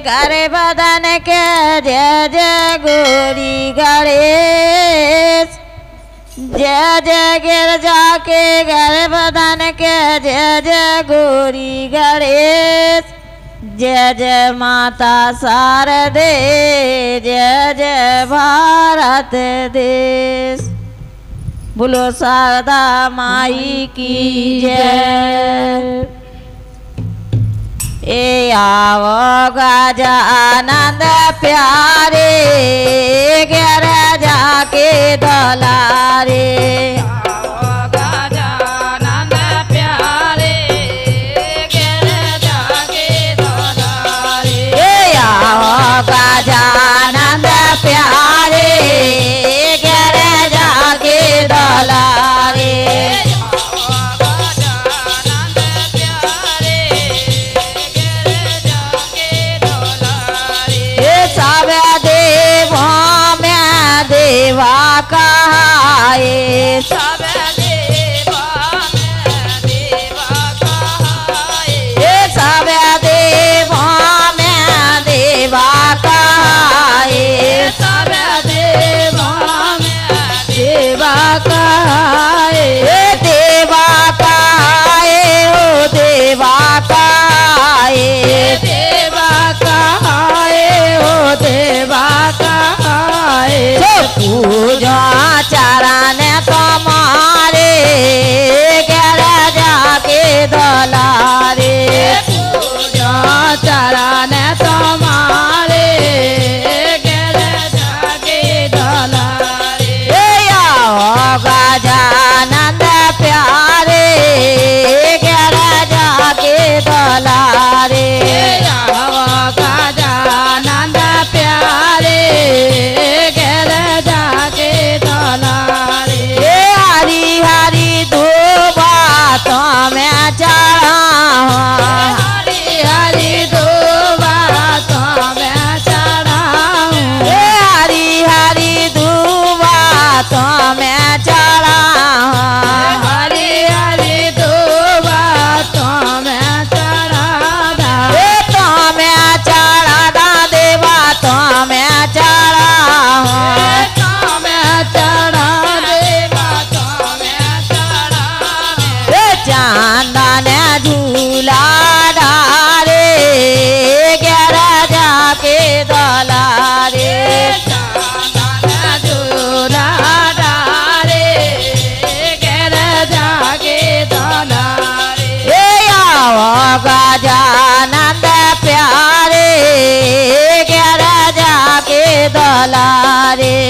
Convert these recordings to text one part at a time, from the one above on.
गारे बदन के जय जय गोरी गणेश। जय जय गिर के गारे बदन के जय जय गोरी गणेश। जय जय माता शारदे जय जय भारत देश। बोलो शारदा माई की जय। ए आओ गजानंद प्यारे गैर जाके दलारे।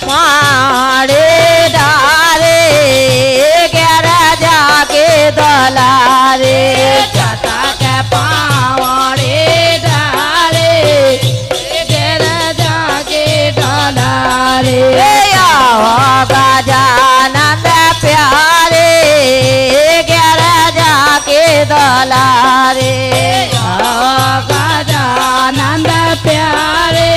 पाड़े डारे गैर जाके दलारे। जाता के पाड़े डारे गैर जाके डलारे होगा जानंद प्यारे गैर जाके दलारे। होगा जानंद प्यारे।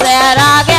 será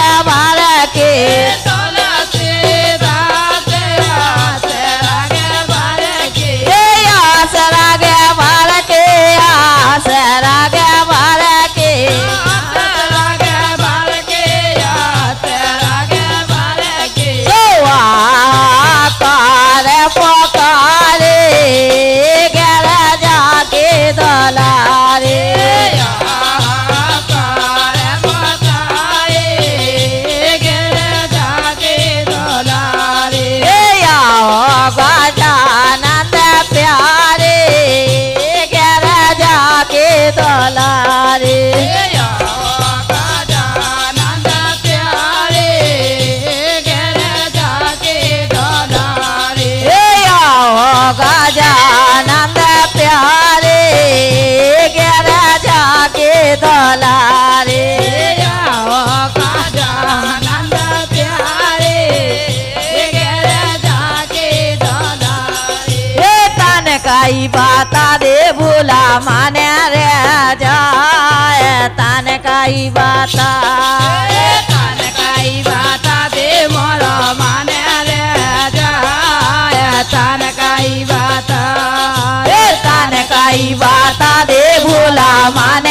प्यारे बाता दे भूला माने रे जाए तन काई बाता तन बाता दे मोरा माने रे जाए तन काई बाता तन बाता दे भूला माने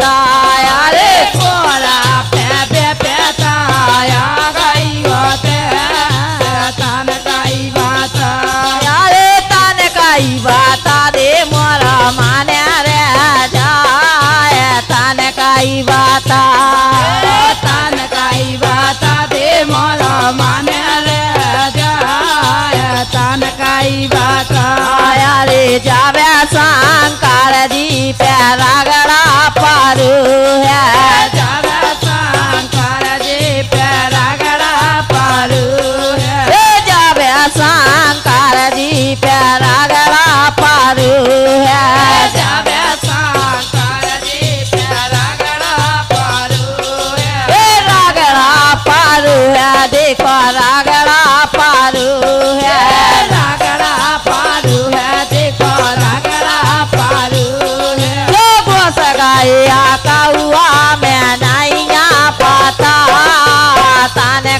काई रे जावे शंकर जी पे रगड़ा पारू है। जावे शंकर जी पे रगड़ा पारू है।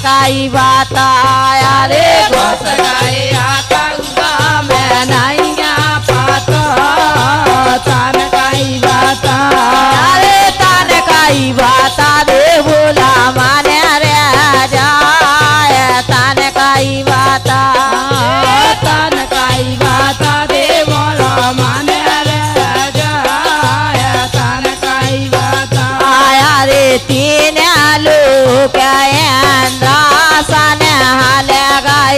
काई बाता रे। बस गया कौआ में नैया पाता। तन कई बाता अरे तन काई बाता दे बोला माने रे जाए तन काई बाता तन कई बाता दे बोलो माने रे जाय तन कई बाता आया रे तीन लोग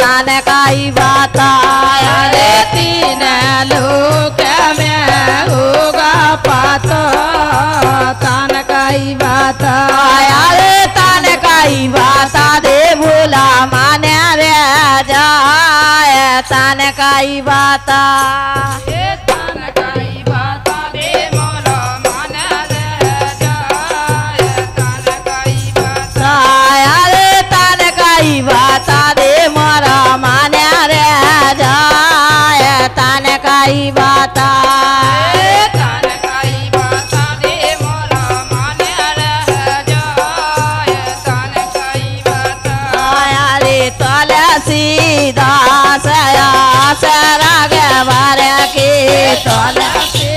तन काई बाता। अरे तीन लोग होगा पात। तन कई बाता। आया रे तन काई बाता दे भोला माने रे जाए। तन काई बाता रे तुलसी दास आस राग भर के। तुलसी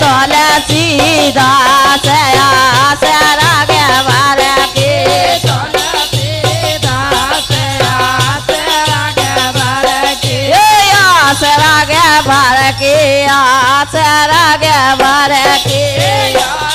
तुलसी दास आस आसरा गया बारे के आ